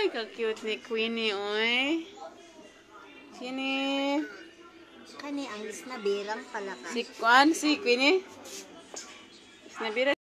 Ay, ka-cute ni Queenie, oy. Sini? Kani ang isnabirang pala ka. Si Kwan, si Queenie? Nabira